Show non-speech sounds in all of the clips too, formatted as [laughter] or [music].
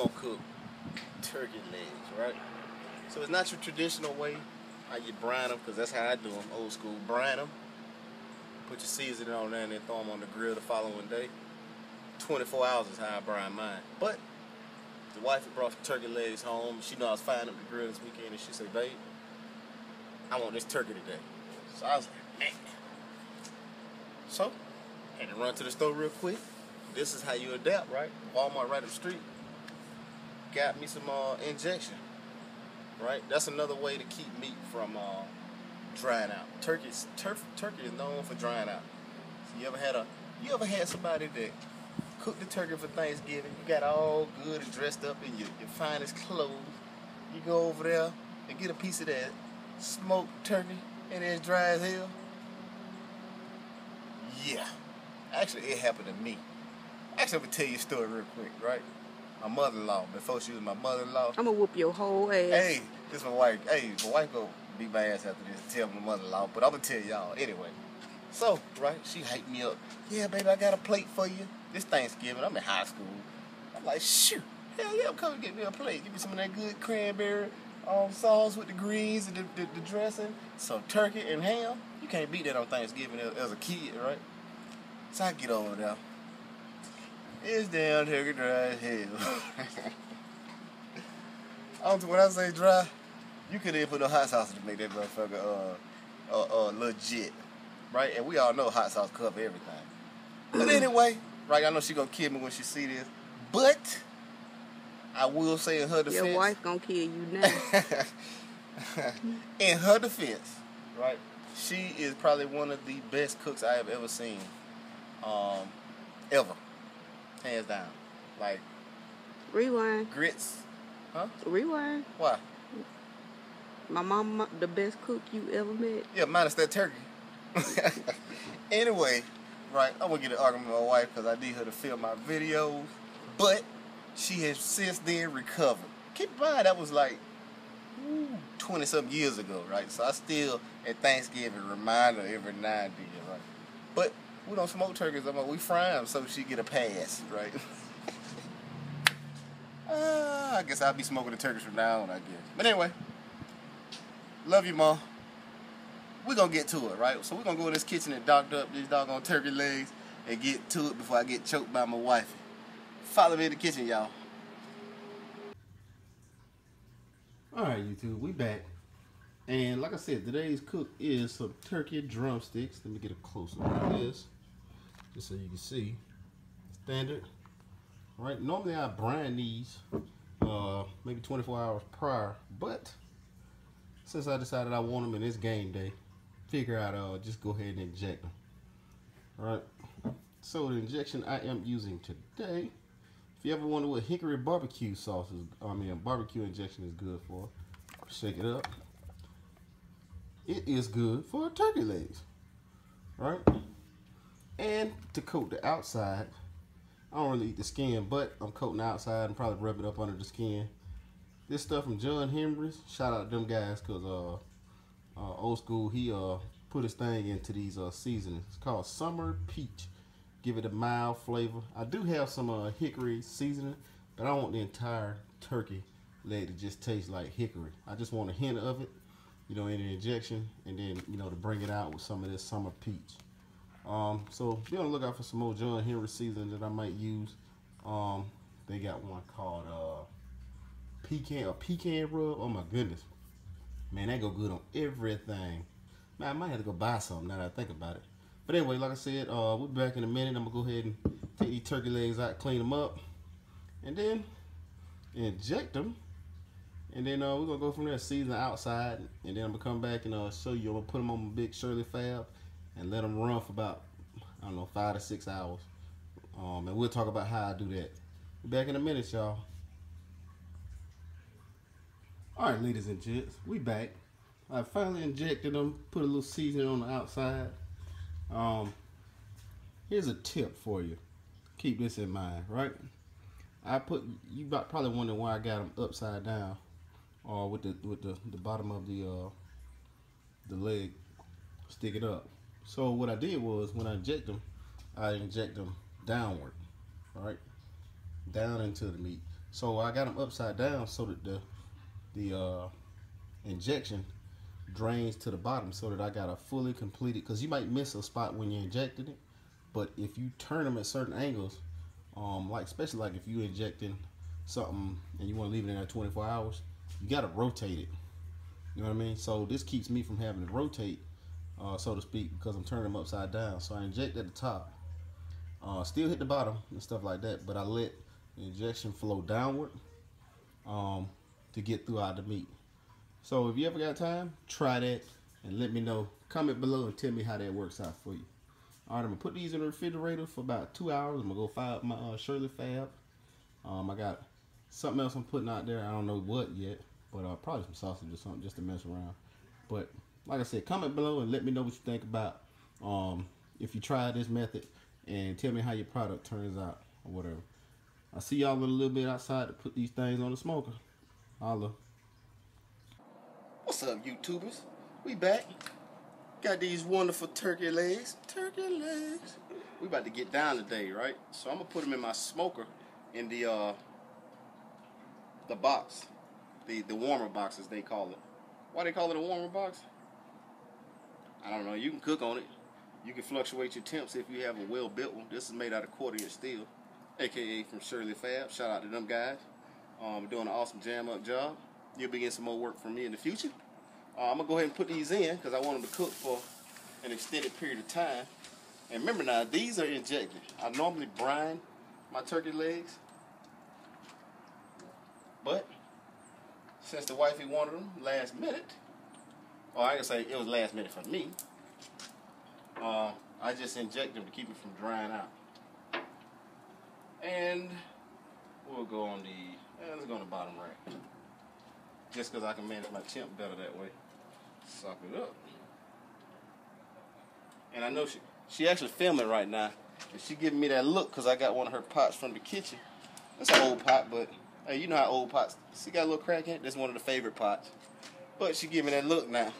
gonna cook turkey legs, right? So it's not your traditional way how you brine them, because that's how I do them, old school. Brine them, put your seasoning on there, and then throw them on the grill the following day. 24 hours is how I brine mine. But the wife had brought turkey legs home. She knew I was fine up the grill this weekend, and she said, babe, I want this turkey today. So I was like, man. So, had to run to the store real quick. This is how you adapt, right? Walmart right up the street. Got me some uh, injection, right? That's another way to keep meat from uh, drying out. Turkey's turf, turkey is known for drying out. So you ever had a you ever had somebody that cooked the turkey for Thanksgiving? You got all good and dressed up in your, your finest clothes. You go over there and get a piece of that smoked turkey and it's dry as hell. Yeah. Actually, it happened to me. Actually, I'm gonna tell you a story real quick, right? My mother-in-law, before she was my mother-in-law. I'm gonna whoop your whole ass. Hey, this my wife. Hey, my wife go beat my ass after this. Tell my mother-in-law, but I'm gonna tell y'all anyway. So, right, she hyped me up. Yeah, baby, I got a plate for you. This Thanksgiving, I'm in high school. I'm like, shoot, hell yeah, I'm coming get me a plate. Give me some of that good cranberry um, sauce with the greens and the, the, the dressing, some turkey and ham. You can't beat that on Thanksgiving as, as a kid, right? So I get over there. It's down turkey dry as hell. [laughs] I don't, when I say dry, you couldn't even put no hot sauce to make that motherfucker uh, uh, uh, legit, right? And we all know hot sauce cover everything. But anyway, right? I know she gonna kill me when she see this, but I will say in her defense. Your wife gonna kill you now. [laughs] in her defense, right? She is probably one of the best cooks I have ever seen, um, ever, hands down. Like Rewind. grits, huh? Rewind. Why? My mom, the best cook you ever met. Yeah, minus that turkey. [laughs] anyway, right, I'm gonna get an argument with my wife because I need her to film my videos, but she has since then recovered. Keep in mind that was like twenty something years ago, right? So I still at Thanksgiving remind her every now and then, right? But we don't smoke turkeys. I'm like, we fry them so she get a pass, right? uh, [laughs] I guess I'll be smoking the turkeys from now on, I guess. But anyway, love you, mom. We're gonna get to it, right? So we're gonna go in this kitchen and doctor up these doggone turkey legs and get to it before I get choked by my wife. Follow me in the kitchen, y'all. All right, YouTube, we back. And like I said, today's cook is some turkey drumsticks. Let me get a close up of this, just so you can see. Standard. All right, normally I brine these uh, maybe 24 hours prior, but since I decided I want them in this game day, figure out uh, just go ahead and inject them. All right. So the injection I am using today if you ever wonder what hickory barbecue sauce is, I mean, barbecue injection is good for, shake it up. It is good for turkey legs, right? And to coat the outside, I don't really eat the skin, but I'm coating the outside and probably rub it up under the skin. This stuff from John Henry's, shout out to them guys, cause uh, uh old school, he uh put his thing into these uh seasonings. It's called Summer Peach give it a mild flavor. I do have some uh, hickory seasoning, but I want the entire turkey leg to just taste like hickory. I just want a hint of it, you know, in the injection, and then, you know, to bring it out with some of this summer peach. Um, so be on the lookout for some more John Henry seasoning that I might use. Um, they got one called uh, pecan or pecan rub. Oh my goodness, man, that go good on everything. Man, I might have to go buy some now that I think about it. But anyway, like I said, uh, we'll be back in a minute. I'm gonna go ahead and take these turkey legs out, clean them up, and then inject them. And then uh, we're gonna go from there, season outside, and then I'm gonna come back and uh, show you. I'm gonna put them on my big Shirley Fab and let them run for about I don't know five to six hours. Um, and we'll talk about how I do that. Back in a minute, y'all. All right, ladies and gents, we back. I finally injected them, put a little seasoning on the outside. Um, here's a tip for you. Keep this in mind, right? I put you probably wondering why I got them upside down, or with the with the, the bottom of the uh, the leg sticking up. So what I did was when I inject them, I inject them downward, right, down into the meat. So I got them upside down so that the the uh, injection drains to the bottom so that I got a fully completed because you might miss a spot when you injected it but if you turn them at certain angles um, like especially like if you're injecting something and you want to leave it in there 24 hours you got to rotate it. You know what I mean? So this keeps me from having to rotate uh, so to speak because I'm turning them upside down so I inject at the top uh, still hit the bottom and stuff like that but I let the injection flow downward um, to get throughout the meat so if you ever got time, try that and let me know. Comment below and tell me how that works out for you. All right, I'm gonna put these in the refrigerator for about two hours. I'm gonna go fire up my uh, Shirley Fab. Um, I got something else I'm putting out there. I don't know what yet, but uh, probably some sausage or something just to mess around. But like I said, comment below and let me know what you think about um, if you try this method and tell me how your product turns out or whatever. I'll see y'all in a little bit outside to put these things on the smoker. Holla. What's up, YouTubers? We back. Got these wonderful turkey legs. Turkey legs. We about to get down today, right? So I'm gonna put them in my smoker in the uh the box, the the warmer box as they call it. Why they call it a warmer box? I don't know. You can cook on it. You can fluctuate your temps if you have a well built one. This is made out of quarter inch steel, aka from Shirley Fab. Shout out to them guys. Um, doing an awesome jam up job you'll be getting some more work from me in the future. Uh, I'm gonna go ahead and put these in because I want them to cook for an extended period of time. And remember now, these are injected. I normally brine my turkey legs, but since the wifey wanted them last minute, or I can say it was last minute for me, uh, I just inject them to keep it from drying out. And we'll go on the, let's go on the bottom right just because I can manage my temp better that way. Suck it up. And I know she she actually filming right now. And she giving me that look because I got one of her pots from the kitchen. That's an old pot, but hey, you know how old pots. She got a little crack in it. That's one of the favorite pots. But she giving me that look now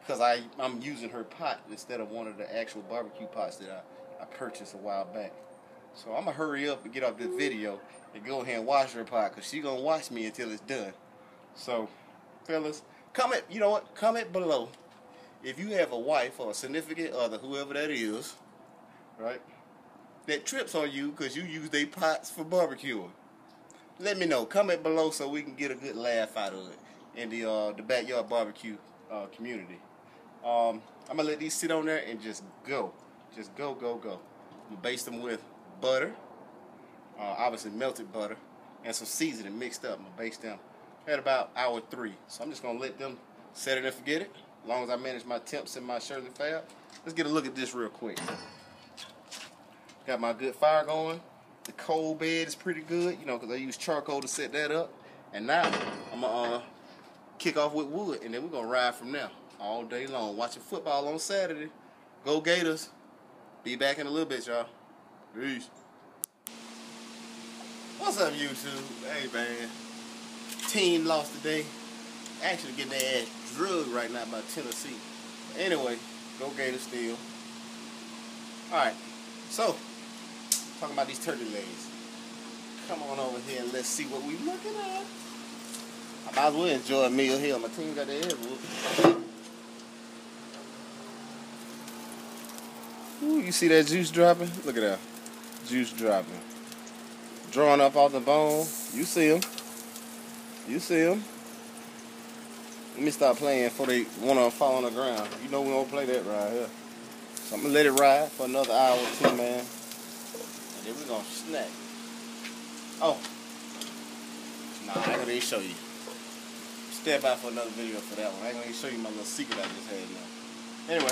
because I I'm using her pot instead of one of the actual barbecue pots that I, I purchased a while back. So I'm gonna hurry up and get off this video and go ahead and wash her pot because she gonna watch me until it's done. So, fellas, comment, you know what? Comment below if you have a wife or a significant other, whoever that is, right, that trips on you because you use their pots for barbecue. Let me know. Comment below so we can get a good laugh out of it in the uh, the backyard barbecue uh, community. Um, I'm gonna let these sit on there and just go, just go, go, go. I'm gonna baste them with butter, uh, obviously melted butter, and some seasoning mixed up. I'm gonna baste them at about hour three. So I'm just gonna let them set it and forget it. As long as I manage my temps and my Shirley Fab. Let's get a look at this real quick. Got my good fire going. The coal bed is pretty good, you know, because I use charcoal to set that up. And now I'm gonna uh, kick off with wood, and then we're gonna ride from there all day long. Watching football on Saturday. Go Gators. Be back in a little bit, y'all. Peace. What's up, YouTube? Hey, man team lost today. Actually getting their ass drugged right now by Tennessee. Anyway, go Gators still. Alright, so, talking about these turkey legs. Come on over here and let's see what we're looking at. I might as well enjoy a meal here. My team got their head whooped. Ooh, you see that juice dropping? Look at that. Juice dropping. Drawing up off the bone. You see them. You see them? Let me stop playing before they want to fall on the ground. You know we don't play that right here. So I'm going to let it ride for another hour or two, man. And then we're going to snack. Oh. Nah, I ain't going to show you. Step by for another video for that one. I ain't to show you my little secret I just had now. Anyway.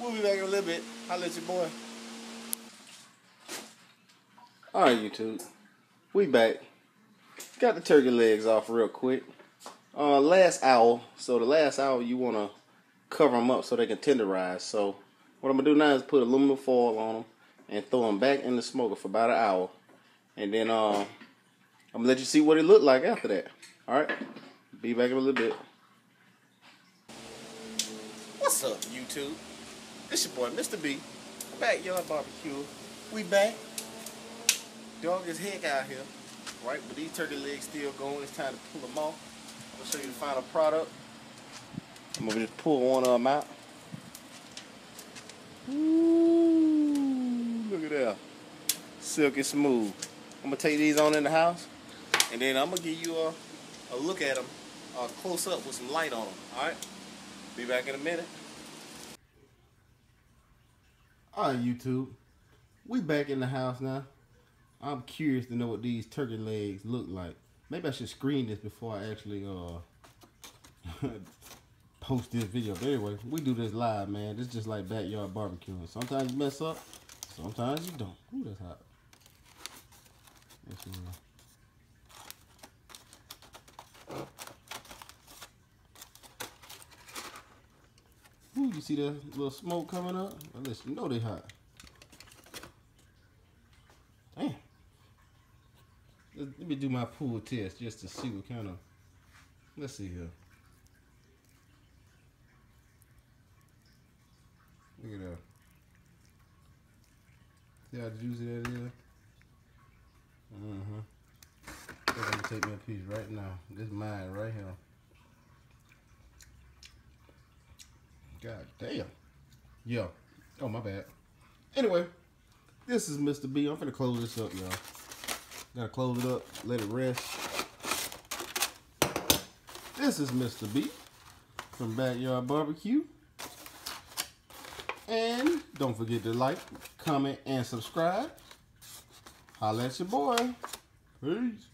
We'll be back in a little bit. Holla at your boy. Alright, YouTube. We back. Got the turkey legs off real quick. Uh, last hour. So the last hour you want to cover them up so they can tenderize. So what I'm going to do now is put aluminum foil on them and throw them back in the smoker for about an hour. And then uh, I'm to let you see what it looked like after that. Alright? Be back in a little bit. What's up, YouTube? It's your boy, Mr. B. Backyard Barbecue. We back. Dog is heck out here. right? But these turkey legs still going. It's time to pull them off. I'm gonna show you the final product. I'm gonna just pull one of them out. Ooh, look at that. Silky smooth. I'm gonna take these on in the house, and then I'm gonna give you a, a look at them close up with some light on them. All right. Be back in a minute. All right, YouTube. We back in the house now. I'm curious to know what these turkey legs look like. Maybe I should screen this before I actually uh [laughs] post this video. But anyway, we do this live, man. This just like backyard barbecuing. Sometimes you mess up, sometimes you don't. Ooh, that's hot. That's Ooh, you see the little smoke coming up? Unless you know they hot. Damn. Let me do my pool test just to see what kind of. Let's see here. Look at that. See how juicy that is? Mm-hmm. I'm gonna take me a piece right now. This is mine right here. God damn. Yeah. Oh, my bad. Anyway, this is Mr. B. I'm gonna close this up, y'all. Gotta close it up, let it rest. This is Mr. B from Backyard Barbecue. And don't forget to like, comment, and subscribe. Holla at your boy. Peace.